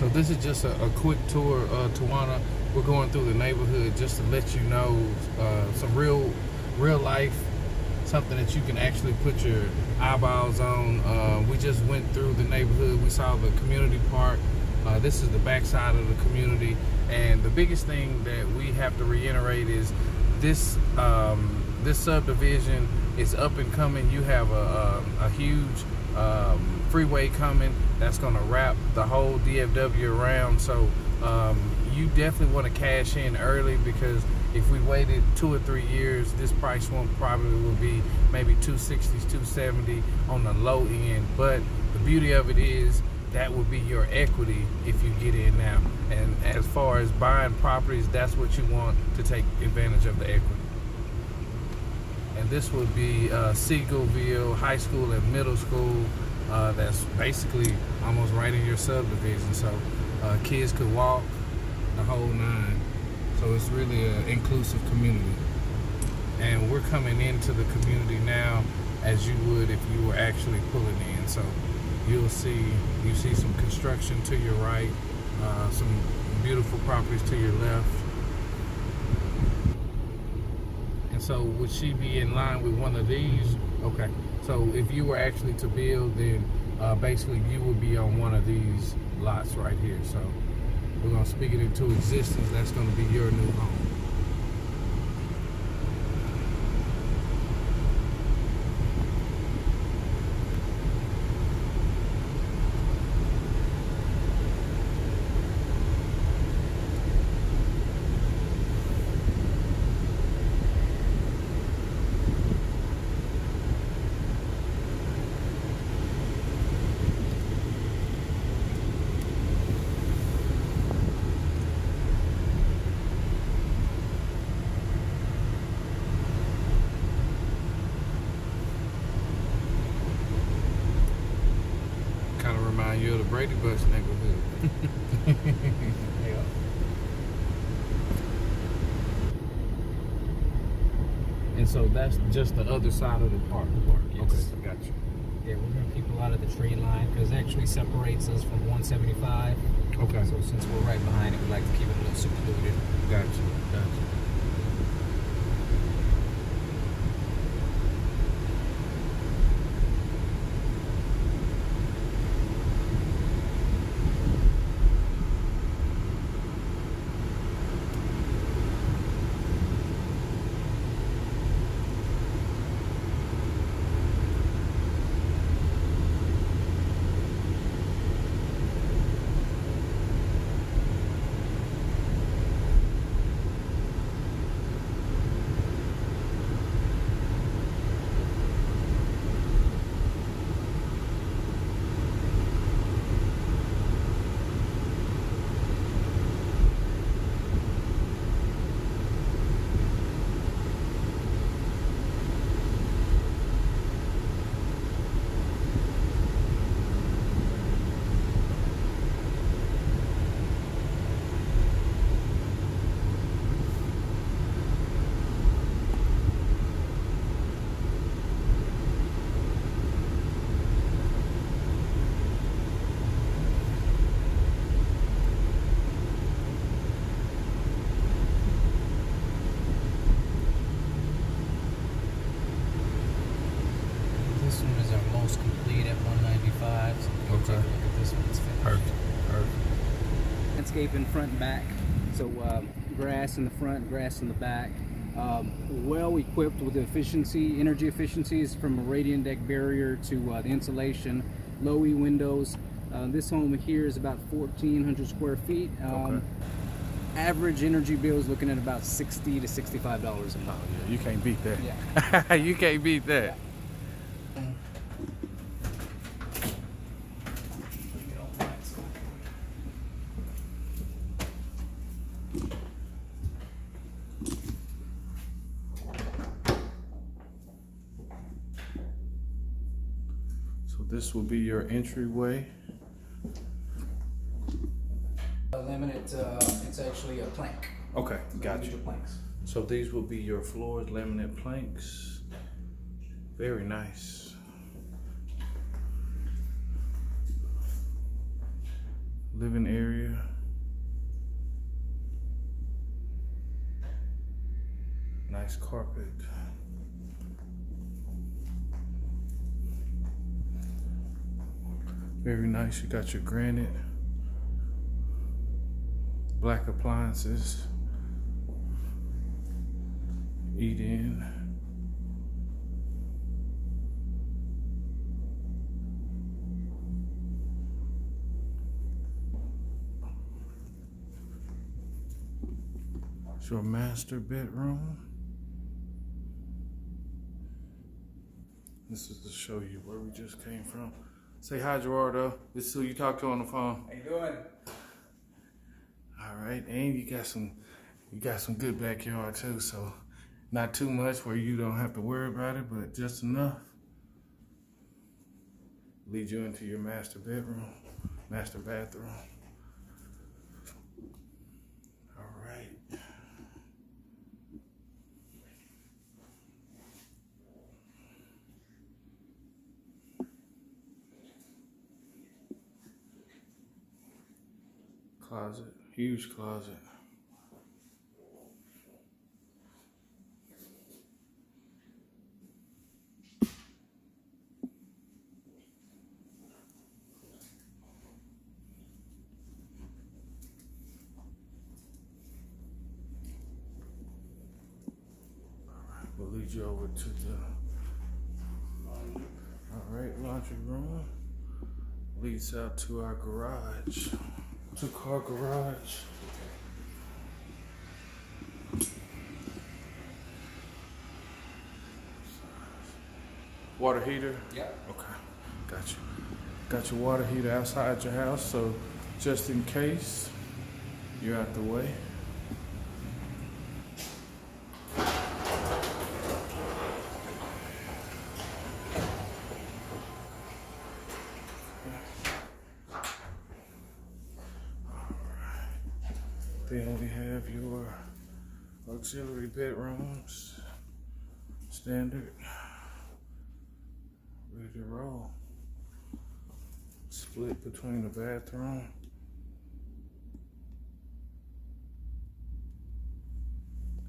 So this is just a, a quick tour of Tawana. We're going through the neighborhood just to let you know uh, some real, real life, something that you can actually put your eyeballs on. Uh, we just went through the neighborhood. We saw the community park. Uh, this is the backside of the community, and the biggest thing that we have to reiterate is this um, this subdivision is up and coming. You have a, a, a huge um, freeway coming that's going to wrap the whole DFW around. So um, you definitely want to cash in early because if we waited two or three years, this price one probably will be maybe 260s, 270 on the low end. But the beauty of it is that would be your equity if you get in now. And as far as buying properties, that's what you want to take advantage of the equity. And this would be uh, High School and Middle School. Uh, that's basically almost right in your subdivision. So uh, kids could walk the whole nine. So it's really an inclusive community. And we're coming into the community now as you would if you were actually pulling in. So you'll see you see some construction to your right, uh, some beautiful properties to your left. So would she be in line with one of these? Okay. So if you were actually to build, then uh, basically you would be on one of these lots right here. So we're gonna speak it into existence. That's gonna be your new home. Kind you of the Brady Bunch neighborhood. And so that's just the other side of the park. park, yes. Okay, got you. Yeah, we're gonna keep a lot of the tree line because it actually separates us from 175. Okay, So since we're right behind it, we like to keep it a little secluded. got you, got you. This one is our most complete at 195. So we'll Okay. take a look at this one. It's finished. Perfect, perfect. Landscape in front and back. So um, grass in the front, grass in the back. Um, well equipped with efficiency, energy efficiencies from a radiant deck barrier to uh, the insulation, low E windows. Uh, this home here is about 1,400 square feet. Um, Okay. Average energy bill is looking at about 60 to 65 dollars a Oh month. yeah, you can't beat that. Yeah. you can't beat that. So This will be your entryway. A laminate, uh, it's actually a plank. Okay, got you. Planks. So these will be your floors—laminate planks. Very nice. Living area. Nice carpet. Very nice. You got your granite, black appliances, eat in. It's your master bedroom. This is to show you where we just came from. Say hi, Gerardo. This is who you talk to on the phone. How you doing? All right, and you got some, you got some good backyard too. So, not too much where you don't have to worry about it, but just enough. Lead you into your master bedroom, master bathroom. All right. Closet, huge closet. We'll lead you over to the all right laundry room. Leads out to our garage. Two car garage. Water heater. Yep. Okay, got you. Got your water heater outside your house, so just in case you're out the way. Then we have your auxiliary bedrooms, standard, ready to roll. Split between the bathroom.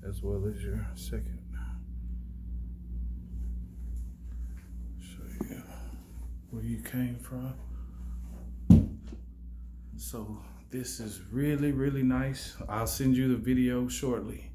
As well as your second. Show you where you came from. So this is really, really nice. I'll send you the video shortly.